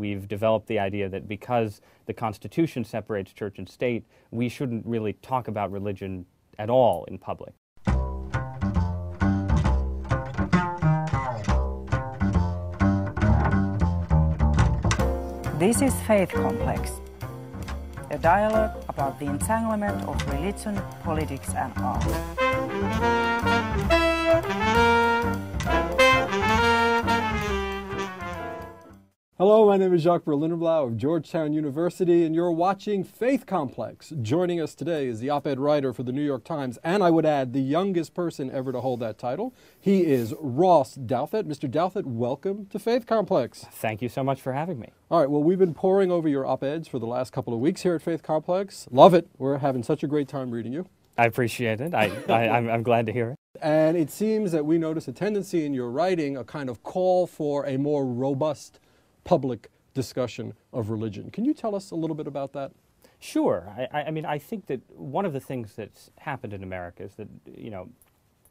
we've developed the idea that because the Constitution separates church and state, we shouldn't really talk about religion at all in public. This is Faith Complex, a dialogue about the entanglement of religion, politics, and art. Hello, my name is Jacques Berlinerblau of Georgetown University, and you're watching Faith Complex. Joining us today is the op ed writer for the New York Times, and I would add, the youngest person ever to hold that title. He is Ross Douthat. Mr. Douthat, welcome to Faith Complex. Thank you so much for having me. All right, well, we've been poring over your op eds for the last couple of weeks here at Faith Complex. Love it. We're having such a great time reading you. I appreciate it. I, I, I'm, I'm glad to hear it. And it seems that we notice a tendency in your writing, a kind of call for a more robust public discussion of religion. Can you tell us a little bit about that? Sure. I, I mean, I think that one of the things that's happened in America is that, you know,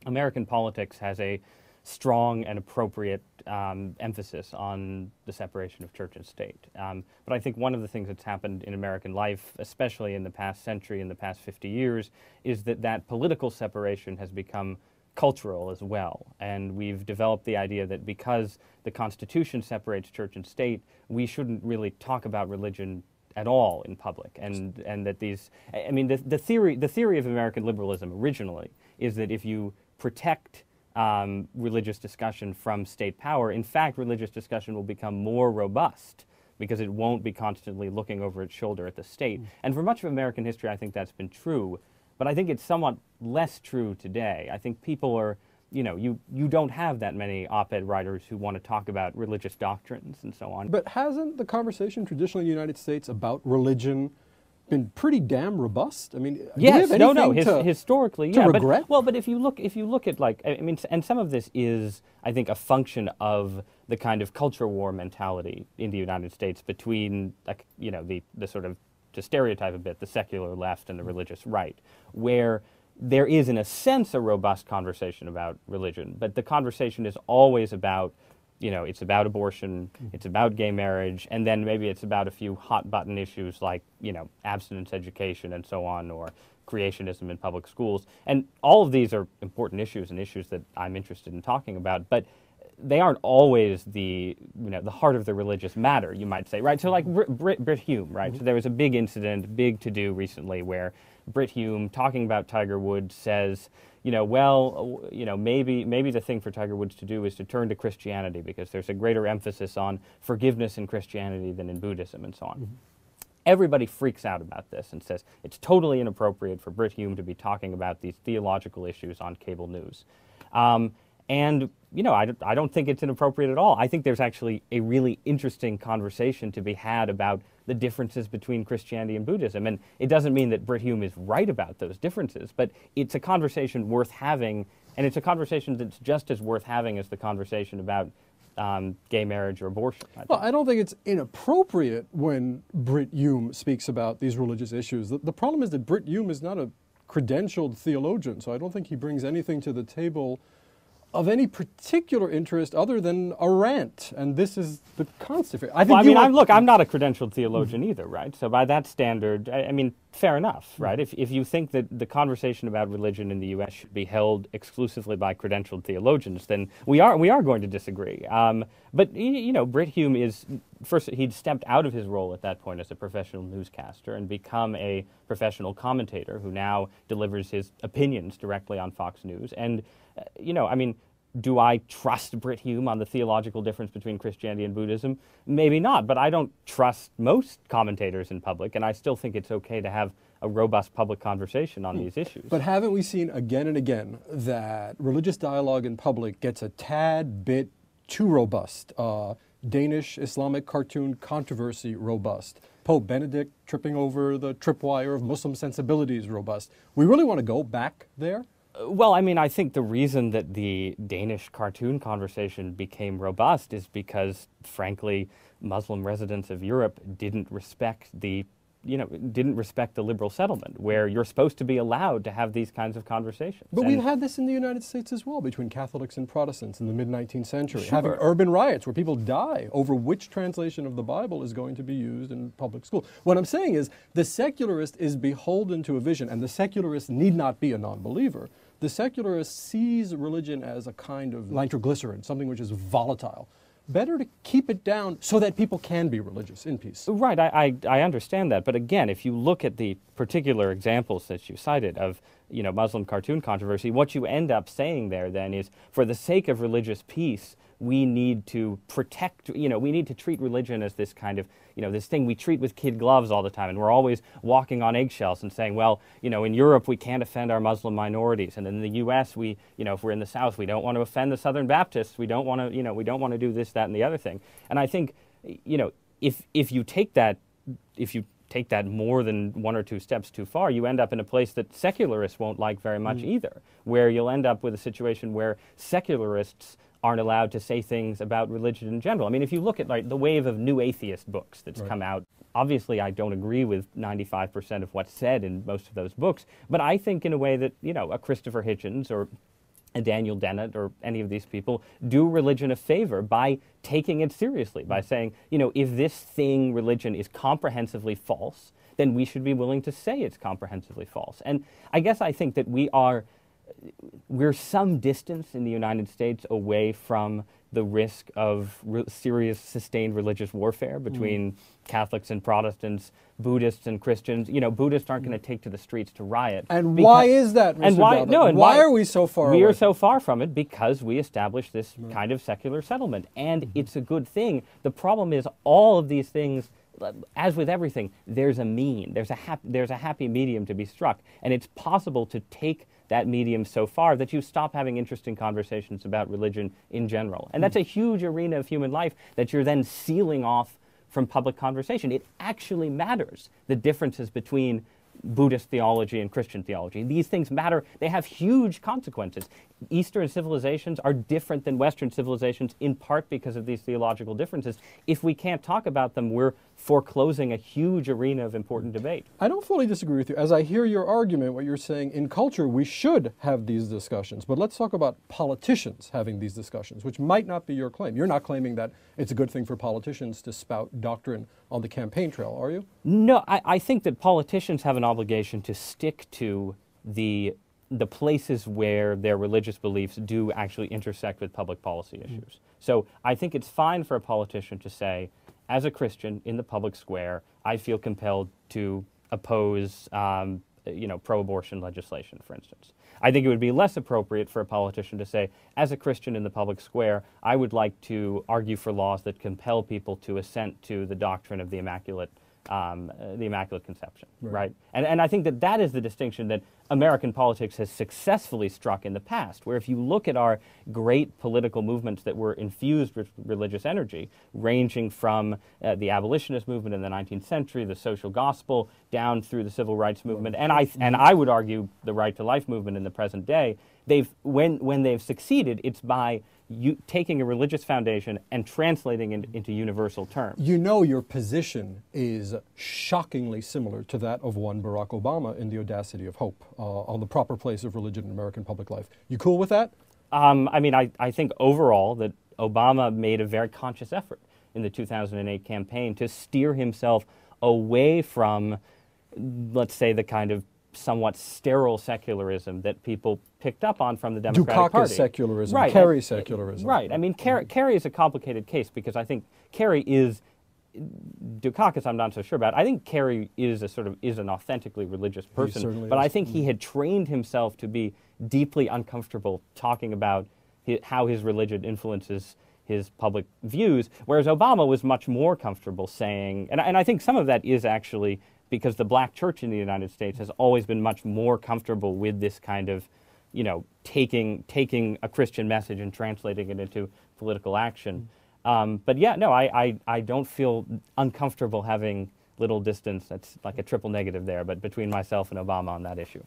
American politics has a strong and appropriate um, emphasis on the separation of church and state. Um, but I think one of the things that's happened in American life, especially in the past century, in the past 50 years, is that that political separation has become cultural as well. And we've developed the idea that because the Constitution separates church and state, we shouldn't really talk about religion at all in public. And, and that these, I mean, the, the, theory, the theory of American liberalism originally is that if you protect um, religious discussion from state power, in fact, religious discussion will become more robust because it won't be constantly looking over its shoulder at the state. Mm. And for much of American history, I think that's been true. But I think it's somewhat less true today. I think people are, you know, you, you don't have that many op ed writers who want to talk about religious doctrines and so on. But hasn't the conversation traditionally in the United States about religion been pretty damn robust. I mean, yes, no, no. His, to, historically, to yeah. Regret? But, well, but if you look, if you look at like, I mean, and some of this is, I think, a function of the kind of culture war mentality in the United States between, like, you know, the the sort of to stereotype a bit, the secular left and the religious right, where there is, in a sense, a robust conversation about religion, but the conversation is always about you know, it's about abortion, mm-hmm. it's about gay marriage, and then maybe it's about a few hot button issues like, you know, abstinence education and so on, or creationism in public schools. And all of these are important issues and issues that I'm interested in talking about, but they aren't always the, you know, the heart of the religious matter, you might say, right? So like Brit, Brit Hume, right? Mm-hmm. So there was a big incident, big to do recently where Brit Hume, talking about Tiger Woods, says, you know, well, you know, maybe maybe the thing for Tiger Woods to do is to turn to Christianity because there's a greater emphasis on forgiveness in Christianity than in Buddhism and so on. Mm-hmm. Everybody freaks out about this and says it's totally inappropriate for Brit Hume to be talking about these theological issues on cable news. Um, and, you know, I, I don't think it's inappropriate at all. I think there's actually a really interesting conversation to be had about the differences between Christianity and Buddhism. And it doesn't mean that Brit Hume is right about those differences, but it's a conversation worth having, and it's a conversation that's just as worth having as the conversation about um, gay marriage or abortion. I well, I don't think it's inappropriate when Brit Hume speaks about these religious issues. The, the problem is that Brit Hume is not a credentialed theologian, so I don't think he brings anything to the table of any particular interest other than a rant, and this is the constant. I think. Well, I mean, I'm, look, I'm not a credentialed theologian either, right? So by that standard, I, I mean, fair enough, mm. right? If if you think that the conversation about religion in the U.S. should be held exclusively by credentialed theologians, then we are we are going to disagree. Um, but you know, Brit Hume is first he'd stepped out of his role at that point as a professional newscaster and become a professional commentator who now delivers his opinions directly on Fox News and you know, I mean, do I trust Brit Hume on the theological difference between Christianity and Buddhism? Maybe not, but I don't trust most commentators in public, and I still think it's okay to have a robust public conversation on hmm. these issues. But haven't we seen again and again that religious dialogue in public gets a tad bit too robust? Uh, Danish Islamic cartoon controversy robust. Pope Benedict tripping over the tripwire of Muslim sensibilities robust. We really want to go back there? Well, I mean, I think the reason that the Danish cartoon conversation became robust is because, frankly, Muslim residents of Europe didn't respect the you know, didn't respect the liberal settlement, where you're supposed to be allowed to have these kinds of conversations. But And- we've had this in the United States as well between Catholics and Protestants in the mid 19th century, Sure. having urban riots where people die over which translation of the Bible is going to be used in public school. What I'm saying is the secularist is beholden to a vision, and the secularist need not be a non believer. The secularist sees religion as a kind of nitroglycerin, something which is volatile. Better to keep it down so that people can be religious in peace. Right, I, I, I understand that. But again, if you look at the particular examples that you cited of you know, Muslim cartoon controversy, what you end up saying there then is for the sake of religious peace, we need to protect, you know, we need to treat religion as this kind of, you know, this thing we treat with kid gloves all the time. And we're always walking on eggshells and saying, well, you know, in Europe we can't offend our Muslim minorities. And in the U.S., we, you know, if we're in the South, we don't want to offend the Southern Baptists. We don't want to, you know, we don't want to do this, that, and the other thing. And I think, you know, if, if you take that, if you take that more than one or two steps too far, you end up in a place that secularists won't like very much mm. either, where you'll end up with a situation where secularists aren't allowed to say things about religion in general. I mean, if you look at like the wave of new atheist books that's come out, obviously I don't agree with 95% of what's said in most of those books, but I think in a way that, you know, a Christopher Hitchens or a Daniel Dennett or any of these people do religion a favor by taking it seriously, by saying, you know, if this thing, religion, is comprehensively false, then we should be willing to say it's comprehensively false. And I guess I think that we are, we're some distance in the United States away from the risk of re- serious, sustained religious warfare mm. between Catholics and Protestants, Buddhists and Christians. You know, Buddhists aren't going to mm. take to the streets to riot. And because- why is that, And why? No, and why, are we so far We away are so far from it because we established this mm. kind of secular settlement, and Mm-hmm. it's a good thing. The problem is all of these things. As with everything, there's a mean, there's a hap- there's a happy medium to be struck, and it's possible to take that medium so far that you stop having interesting conversations about religion in general, and that's Hmm. a huge arena of human life that you're then sealing off from public conversation. It actually matters the differences between Buddhist theology and Christian theology. These things matter. They have huge consequences. Eastern civilizations are different than Western civilizations in part because of these theological differences. If we can't talk about them, we're foreclosing a huge arena of important debate. I don't fully disagree with you. As I hear your argument, what you're saying in culture, we should have these discussions. But let's talk about politicians having these discussions, which might not be your claim. You're not claiming that it's a good thing for politicians to spout doctrine on the campaign trail, are you? No, I, I think that politicians have an obligation to stick to the the places where their religious beliefs do actually intersect with public policy issues. So I think it's fine for a politician to say, as a Christian in the public square, I feel compelled to oppose, um, you know, pro-abortion legislation, for instance. I think it would be less appropriate for a politician to say, as a Christian in the public square, I would like to argue for laws that compel people to assent to the doctrine of the Immaculate, um, uh, the Immaculate Conception, right? And, and I think that that is the distinction that American politics has successfully struck in the past, where if you look at our great political movements that were infused with religious energy, ranging from uh, the abolitionist movement in the 19th century, the social gospel, down through the civil rights movement, and I, and I would argue the right to life movement in the present day, they've, when, when they've succeeded, it's by you, taking a religious foundation and translating it into universal terms. You know your position is shockingly similar to that of one Barack Obama in The Audacity of Hope uh, on the proper place of religion in American public life. You cool with that? Um, I mean, I, I think overall that Obama made a very conscious effort in the 2008 campaign to steer himself away from, let's say, the kind of somewhat sterile secularism that people picked up on from the Democratic Dukakis Party. secularism, right. Kerry secularism. Right. I mean, Kerry, mm-hmm. Kerry is a complicated case because I think Kerry is Dukakis, I'm not so sure about. I think Kerry is a sort of is an authentically religious person, certainly but I think he mm-hmm. had trained himself to be deeply uncomfortable talking about hi how his religion influences his public views, whereas Obama was much more comfortable saying, and, and I think some of that is actually because the black church in the United States has always been much more comfortable with this kind of, you know, taking taking a Christian message and translating it into political action. Um, but yeah, no, I, I, I don't feel uncomfortable having little distance. That's like a triple negative there, but between myself and Obama on that issue.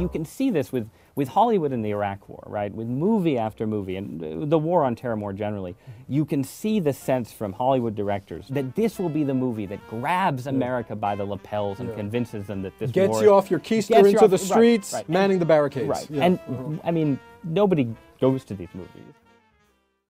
You can see this with, with Hollywood and the Iraq War, right? With movie after movie, and uh, the war on terror more generally, you can see the sense from Hollywood directors that this will be the movie that grabs America by the lapels and Yeah. convinces them that this Gets you off your keister into off- the streets, right. manning the barricades. Right. Yeah. And I mean, nobody goes to these movies.